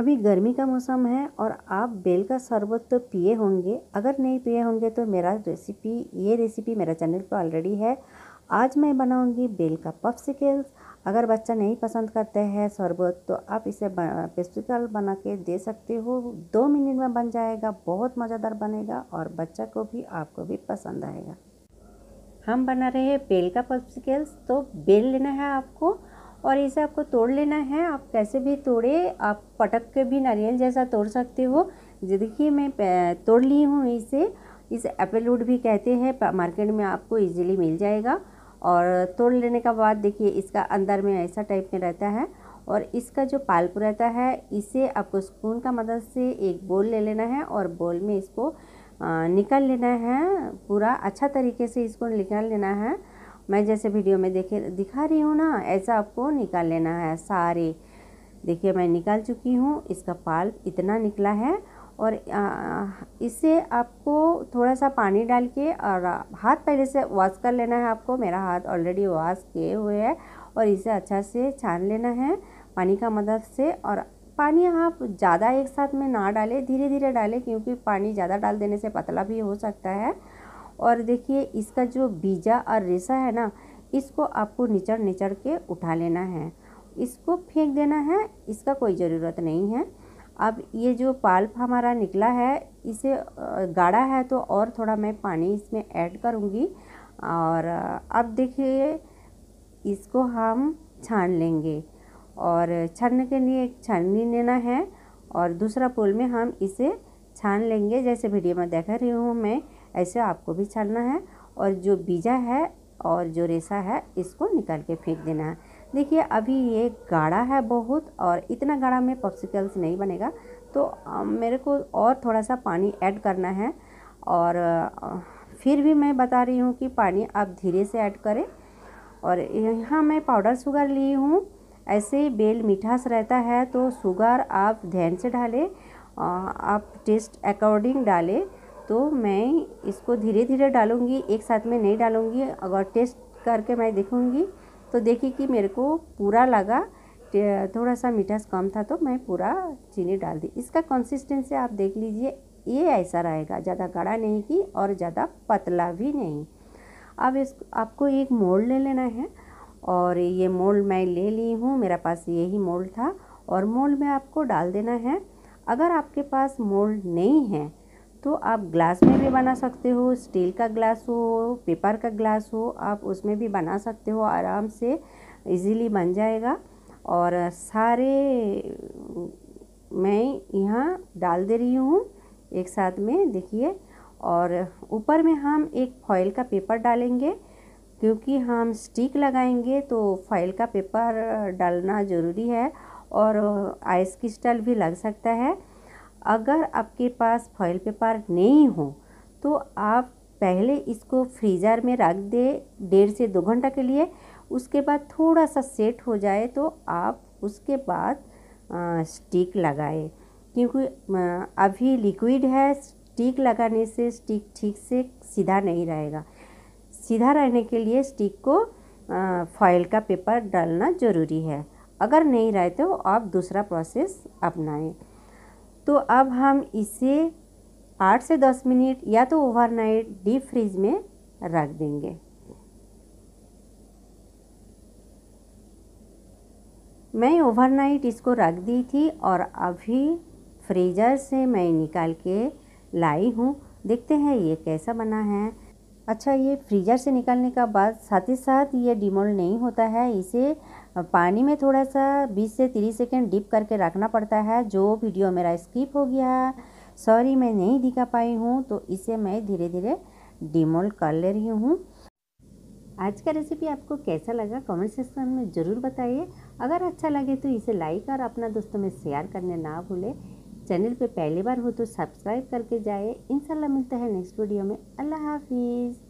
अभी गर्मी का मौसम है और आप बेल का शरबत तो पिए होंगे। अगर नहीं पिए होंगे तो मेरा रेसिपी ये रेसिपी मेरा चैनल पर ऑलरेडी है। आज मैं बनाऊँगी बेल का पफसिकल्स अगर बच्चा नहीं पसंद करते हैं शरबत तो आप इसे पेस्टिकल बना के दे सकते हो। दो मिनट में बन जाएगा, बहुत मज़ेदार बनेगा और बच्चा को भी, आपको भी पसंद आएगा। हम बना रहे हैं बेल का पफसिकल्स तो बेल लेना है आपको। और इसे आपको तोड़ लेना है। आप कैसे भी तोड़े, आप पटक के भी नारियल जैसा तोड़ सकते हो। देखिए, मैं तोड़ ली हूँ इसे। इसे एप्पल वुड भी कहते हैं। मार्केट में आपको इजीली मिल जाएगा। और तोड़ लेने का बाद देखिए, इसका अंदर में ऐसा टाइप में रहता है। और इसका जो पाल्प रहता है, इसे आपको स्पून का मदद से एक बोल ले लेना है और बोल में इसको निकाल लेना है। पूरा अच्छा तरीके से इसको निकाल लेना है। मैं जैसे वीडियो में देखे, दिखा रही हूँ ना, ऐसा आपको निकाल लेना है, सारे। देखिए, मैं निकाल चुकी हूँ, इसका पाल इतना निकला है और इससे आपको थोड़ा सा पानी डाल के और हाथ पहले से वॉश कर लेना है आपको। मेरा हाथ ऑलरेडी वॉश किए हुए है और इसे अच्छा से छान लेना है पानी का मदद से। और पानी आप ज़्यादा एक साथ में ना डालें धीरे धीरे डालें, क्योंकि पानी ज़्यादा डाल देने से पतला भी हो सकता है। और देखिए, इसका जो बीजा और रेसा है ना, इसको आपको निचड़ निचड़ के उठा लेना है। इसको फेंक देना है, इसका कोई ज़रूरत नहीं है। अब ये जो पाल्प हमारा निकला है, इसे गाढ़ा है तो और थोड़ा मैं पानी इसमें ऐड करूँगी और अब देखिए, इसको हम छान लेंगे और छानने के लिए एक छाननी लेना है और दूसरा पुल में हम इसे छान लेंगे। जैसे वीडियो में देख रही हूँ मैं ऐसे आपको भी छानना है और जो बीजा है और जो रेसा है, इसको निकाल के फेंक देना है। देखिए, अभी ये गाढ़ा है बहुत और इतना गाढ़ा में पॉप्सिकल्स नहीं बनेगा। तो मेरे को और थोड़ा सा पानी ऐड करना है और फिर भी मैं बता रही हूँ कि पानी आप धीरे से ऐड करें और यहाँ मैं पाउडर शुगर ली हूँ। ऐसे बेल मिठास रहता है तो शुगर आप ध्यान से डालें आप टेस्ट अकॉर्डिंग डालें। तो मैं इसको धीरे धीरे डालूँगी, एक साथ में नहीं डालूँगी। अगर टेस्ट करके मैं देखूँगी तो देखिए कि मेरे को पूरा लगा थोड़ा सा मिठास कम था तो मैं पूरा चीनी डाल दी। इसका कंसिस्टेंसी आप देख लीजिए, ये ऐसा रहेगा। ज़्यादा गाढ़ा नहीं की और ज़्यादा पतला भी नहीं। अब इस, आपको एक मोल्ड ले लेना है और ये मोल्ड मैं ले ली हूँ, मेरा पास यही मोल्ड था और मोल्ड में आपको डाल देना है। अगर आपके पास मोल्ड नहीं है तो आप ग्लास में भी बना सकते हो, स्टील का ग्लास हो, पेपर का ग्लास हो, आप उसमें भी बना सकते हो, आराम से इजीली बन जाएगा। और सारे, मैं यहाँ डाल दे रही हूँ एक साथ में, देखिए। और ऊपर में हम एक फॉइल का पेपर डालेंगे, क्योंकि हम स्टिक लगाएँगे तो फॉइल का पेपर डालना ज़रूरी है और आइस क्रिस्टल भी लग सकता है। अगर आपके पास फॉइल पेपर नहीं हो तो आप पहले इसको फ्रीज़र में रख दे डेढ़ से दो घंटा के लिए। उसके बाद थोड़ा सा सेट हो जाए तो आप उसके बाद आ, स्टिक लगाए। क्योंकि अभी लिक्विड है स्टिक लगाने से स्टिक ठीक से सीधा नहीं रहेगा। सीधा रहने के लिए स्टिक को फॉइल का पेपर डालना ज़रूरी है। अगर नहीं रहे तो आप दूसरा प्रोसेस अपनाएँ। तो अब हम इसे आठ से दस मिनट या तो ओवरनाइट डीप फ्रीज में रख देंगे। मैं ओवरनाइट इसको रख दी थी और अभी फ्रीजर से मैं निकाल के लाई हूँ। देखते हैं ये कैसा बना है। अच्छा ये फ्रीजर से निकालने का बाद साथ ही साथ ये डिमोल्ड नहीं होता है, इसे पानी में थोड़ा सा 20 से 30 सेकेंड डिप करके रखना पड़ता है, जो वीडियो मेरा स्किप हो गया। सॉरी मैं नहीं दिखा पाई हूँ तो इसे मैं धीरे धीरे डिमोल्ड कर ले रही हूँ। आज का रेसिपी आपको कैसा लगा कमेंट सेक्शन में ज़रूर बताइए। अगर अच्छा लगे तो इसे लाइक और अपना दोस्तों में शेयर करने ना भूलें। चैनल पे पहली बार हो तो सब्सक्राइब करके जाए। इंशाल्लाह मिलते हैं नेक्स्ट वीडियो में। अल्लाह हाफिज़।